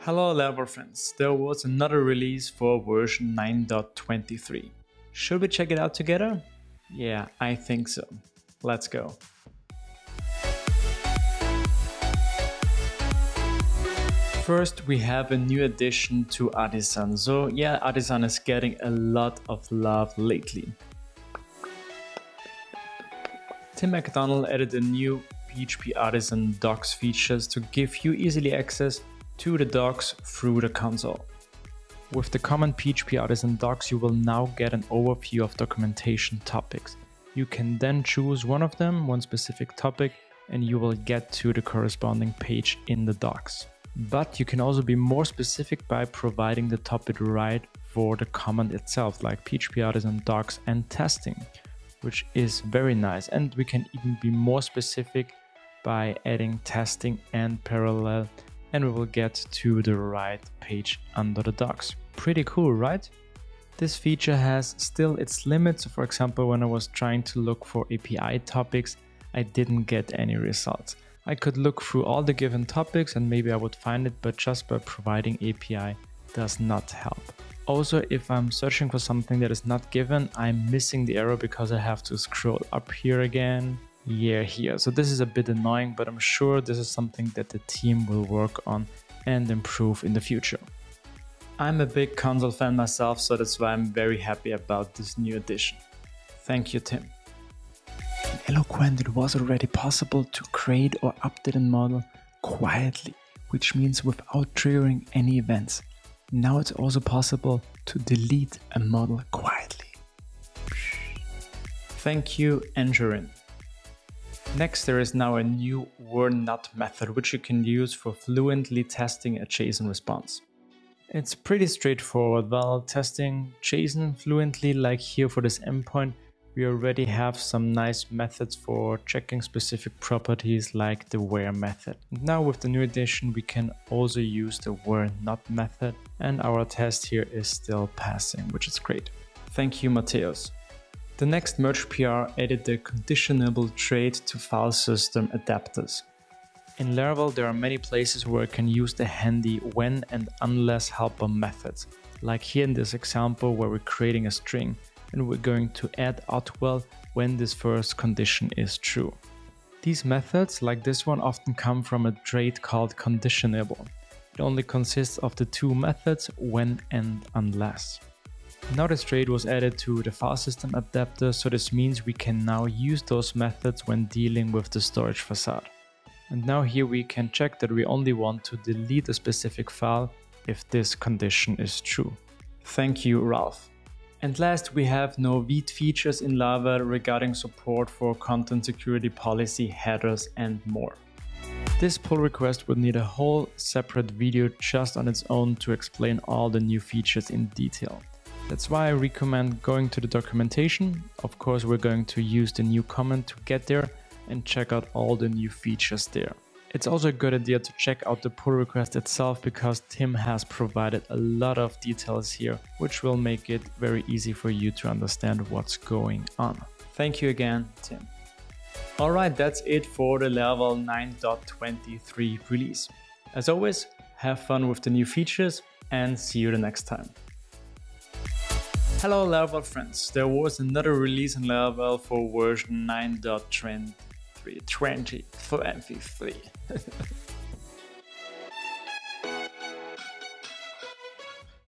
Hello Laravel friends, there was another release for version 9.23. Should we check it out together? Yeah, I think so. Let's go. First, we have a new addition to Artisan. So yeah, Artisan is getting a lot of love lately. Tim MacDonald added a new PHP Artisan docs features to give you easily access to the docs through the console. With the common PHP Artisan docs, you will now get an overview of documentation topics. You can then choose one of them, one specific topic, and you will get to the corresponding page in the docs. But you can also be more specific by providing the topic right for the command itself, like PHP Artisan docs and testing, which is very nice. And we can even be more specific by adding testing and parallel and we will get to the right page under the docs. Pretty cool, right? This feature has still its limits. For example, when I was trying to look for API topics, I didn't get any results. I could look through all the given topics and maybe I would find it, but just by providing API does not help. Also, if I'm searching for something that is not given, I'm missing the arrow because I have to scroll up here again, year here. So this is a bit annoying, but I'm sure this is something that the team will work on and improve in the future. I'm a big console fan myself, so that's why I'm very happy about this new addition. Thank you, Tim. In Eloquent, it was already possible to create or update a model quietly, which means without triggering any events. Now it's also possible to delete a model quietly. Thank you, Angerin. Next, there is now a new whereNot method, which you can use for fluently testing a JSON response. It's pretty straightforward. While testing JSON fluently, like here for this endpoint, we already have some nice methods for checking specific properties like the where method. Now with the new addition, we can also use the were not method and our test here is still passing, which is great. Thank you, Mateos. The next merge PR added the conditionable trait to file system adapters. In Laravel, there are many places where I can use the handy when and unless helper methods, like here in this example where we're creating a string and we're going to add outwell when this first condition is true. These methods, like this one, often come from a trait called conditionable. It only consists of the two methods when and unless. Now this trait was added to the file system adapter, so this means we can now use those methods when dealing with the storage facade. And now here we can check that we only want to delete a specific file if this condition is true. Thank you, Ralph. And last, we have no Vite features in Laravel regarding support for content security policy, headers, and more. This pull request would need a whole separate video just on its own to explain all the new features in detail. That's why I recommend going to the documentation. Of course, we're going to use the new comment to get there and check out all the new features there. It's also a good idea to check out the pull request itself because Tim has provided a lot of details here, which will make it very easy for you to understand what's going on. Thank you again, Tim. Alright, that's it for the Laravel 9.23 release. As always, have fun with the new features and see you the next time. Hello Laravel friends, there was another release in Laravel for version 9.23. 20 for MP3.